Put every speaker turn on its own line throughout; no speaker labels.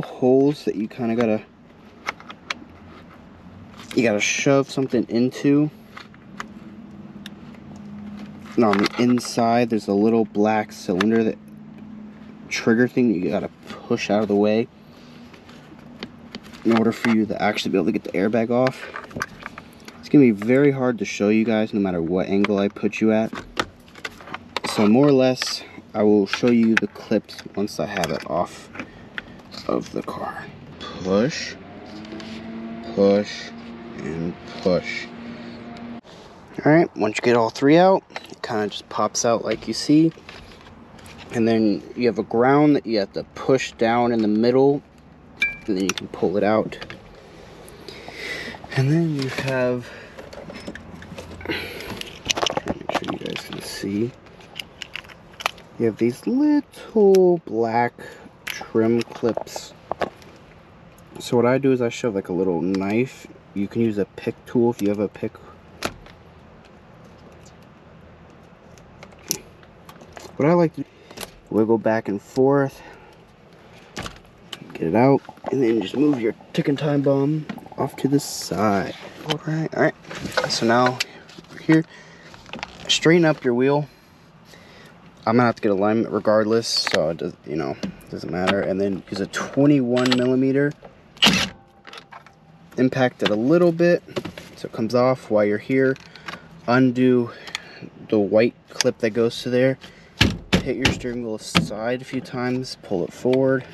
holes that you kind of gotta you gotta shove something into. And on the inside there's a little black cylinder that trigger thing you gotta push out of the way in order for you to actually be able to get the airbag off. It's gonna be very hard to show you guys no matter what angle I put you at. So more or less I will show you the clips once I have it off of the car. Push, push, and push. Alright, once you get all three out, it kind of just pops out like you see. And then you have a ground that you have to push down in the middle, and then you can pull it out. And then you have, make sure you guys can see, you have these little black trim clips. So what I do is I shove like a little knife. You can use a pick tool if you have a pick. What I like to wiggle back and forth, get it out, and then just move your ticking time bomb off to the side. All right, all right. So now here, straighten up your wheel. I'm gonna have to get alignment regardless, so it does, you know, doesn't matter. And then use a 21 millimeter. Impact it a little bit so it comes off while you're here. Undo the white clip that goes to there. Hit your steering wheel aside a few times, pull it forward,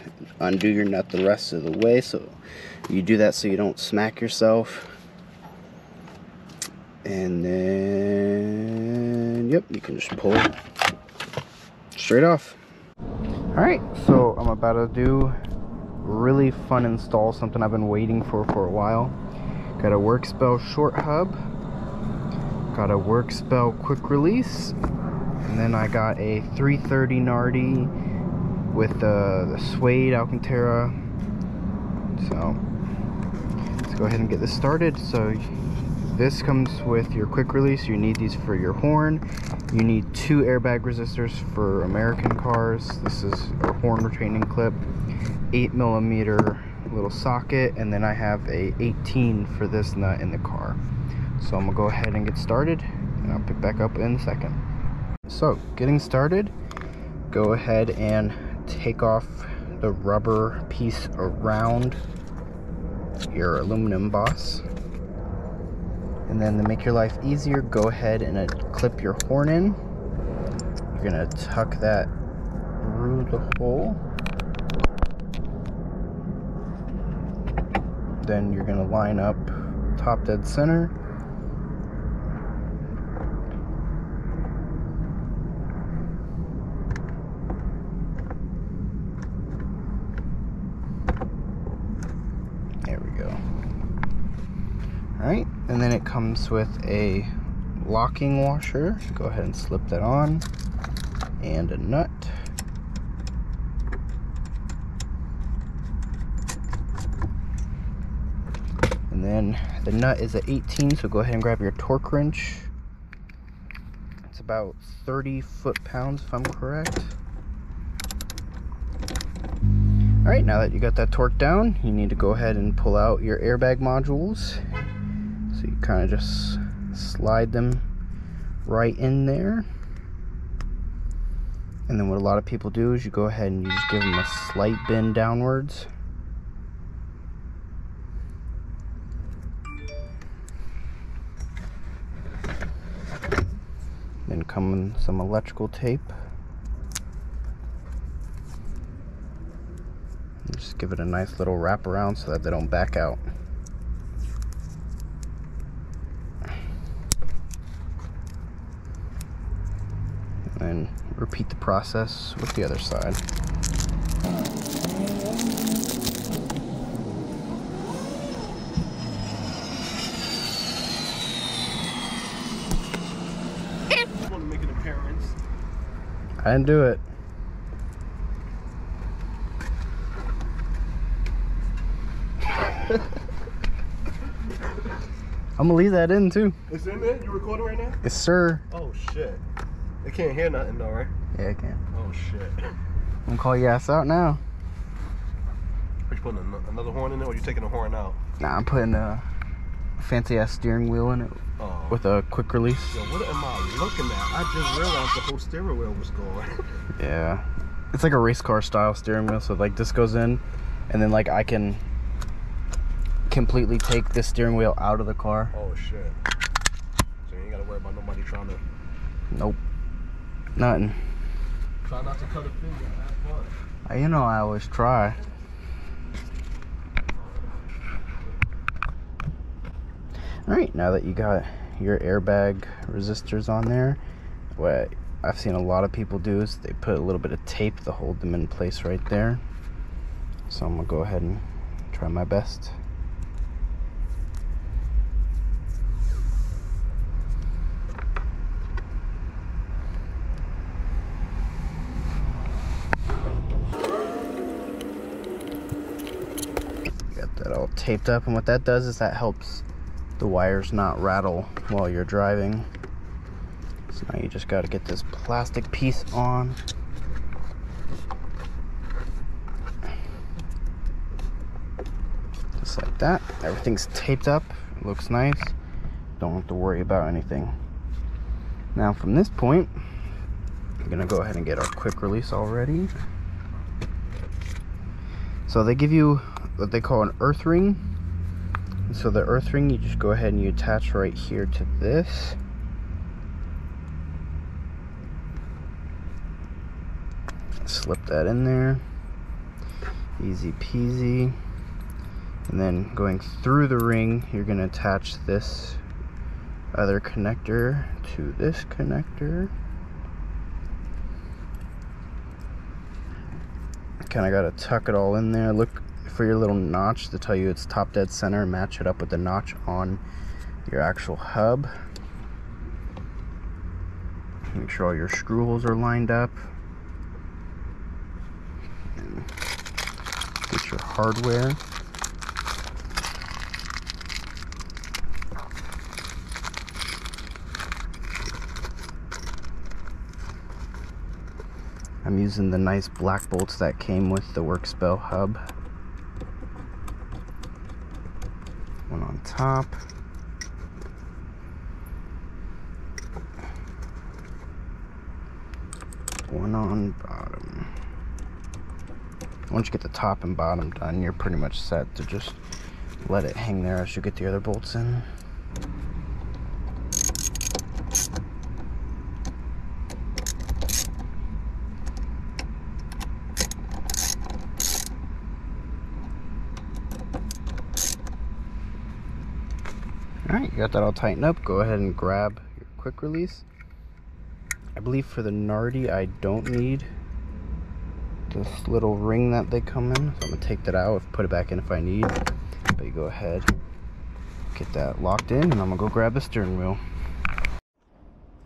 undo your nut the rest of the way. So you do that so you don't smack yourself. And then, yep, you can just pull it straight off. All right, so I'm about to do really fun install, something I've been waiting for for a while. Got a Works Bell short hub, got a Works Bell quick release, and then I got a 330 Nardi with the suede Alcantara. So let's go ahead and get this started. So this comes with your quick release. You need these for your horn. You need two airbag resistors for American cars. This is a horn retaining clip, 8 millimeter little socket, and then I have a 18 for this nut in the car. So I'm gonna go ahead and get started, and I'll pick back up in a second. So getting started, go ahead and take off the rubber piece around your aluminum boss. And then to make your life easier, go ahead and uh, clip your horn in. You're gonna tuck that through the hole. Then you're gonna line up top dead center. There we go. Alright, and then it comes with a locking washer. Go ahead and slip that on. And a nut. And then the nut is at 18, so go ahead and grab your torque wrench. It's about 30 foot-pounds if I'm correct. Alright, now that you got that torque down, you need to go ahead and pull out your airbag modules. So you kind of just slide them right in there. And then what a lot of people do is you go ahead and you just give them a slight bend downwards. Then come in some electrical tape. And just give it a nice little wrap around so that they don't back out. and repeat the process with the other side.
want to make an appearance.
I didn't do it. I'm gonna leave that in too.
Is in there? You recording right now?
Yes, sir.
Oh shit. They can't hear nothing though, right?
Yeah, I can.
Oh shit.
I'm gonna call your ass out now.
Are you putting another horn in it, or are you taking the horn out?
Nah, I'm putting a fancy ass steering wheel in it
Oh.
with a quick release.
Yo, what am I looking at? I just realized the whole steering wheel was gone.
Yeah. It's like a race car style steering wheel. So like this goes in and then like I can completely take this steering wheel out of the car.
oh shit. So you ain't gotta worry about nobody trying to.
Nope. Nothing.
Try not to cut a finger. Have fun.
Uh, You know I always try. Alright, now that you got your airbag resistors on there, what I've seen a lot of people do is they put a little bit of tape to hold them in place right there. So I'm gonna go ahead and try my best. Got that all taped up, and what that does is that helps the wires not rattle while you're driving. So now you just got to get this plastic piece on. Just like that. Everything's taped up. It looks nice. Don't have to worry about anything. Now from this point, I'm gonna go ahead and get our quick release already. So they give you what they call an earth ring. So the earth ring, you just go ahead and you attach right here to this. Slip that in there. Easy peasy. And then going through the ring, you're going to attach this other connector to this connector. Kind of got to tuck it all in there. Look for your little notch to tell you it's top dead center. Match it up with the notch on your actual hub. Make sure all your screw holes are lined up. Get your hardware. I'm using the nice black bolts that came with the Works Bell hub. One on top. One on bottom. Once you get the top and bottom done, you're pretty much set to just let it hang there as you get the other bolts in. Alright, you got that all tightened up. Go ahead and grab your quick release. I believe for the Nardi, I don't need this little ring that they come in. So I'm to take that out, put it back in if I need. But you go ahead, get that locked in, and I'm to go grab the steering wheel.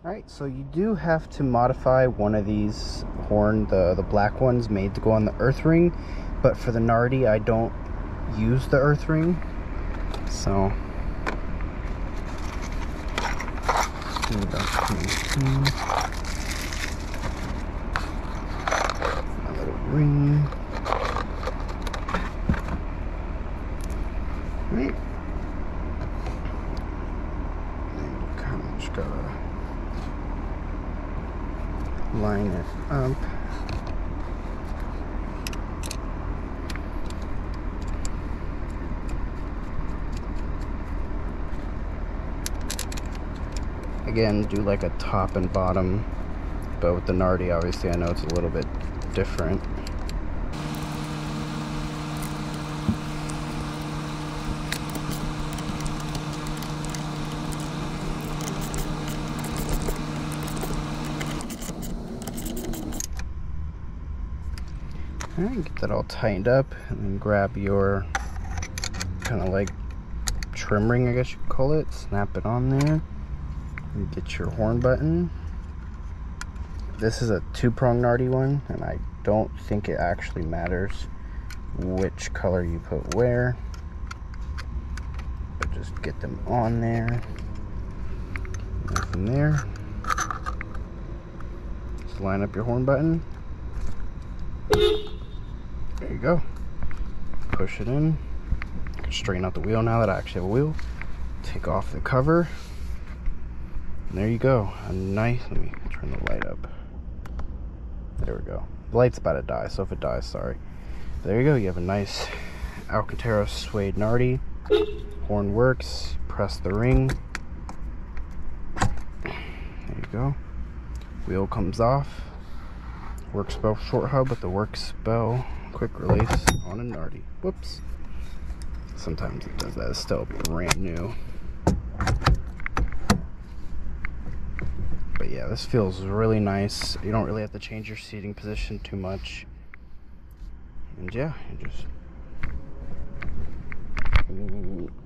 Alright, so you do have to modify one of these horn, the, the black ones made to go on the earth ring. But for the Nardi, I don't use the earth ring. So through. My little ring. Right. You kind of just gotta line it up. Again do like a top and bottom but with the Nardi obviously I know it's a little bit different. Alright, get that all tightened up and then grab your kind of like trim ring I guess you call it. Snap it on there and get your horn button. This is a two-prong Nardi one, and I don't think it actually matters which color you put where. But just get them on there. From there, just line up your horn button. There you go. push it in. Straighten out the wheel now that I actually have a wheel. Take off the cover. And there you go. A nice, let me turn the light up. There we go. The light's about to die, so if it dies, sorry. There you go. You have a nice Alcantara suede Nardi. Horn works. Press the ring. There you go. Wheel comes off. Works Bell short hub with the Works Bell quick release on a Nardi. Whoops. Sometimes it does that. It's still brand new. But yeah, this feels really nice. You don't really have to change your seating position too much. And yeah, you just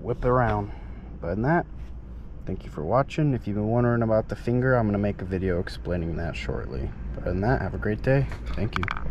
whip around. But in that, thank you for watching. If you've been wondering about the finger, I'm going to make a video explaining that shortly. But than that, have a great day. Thank you.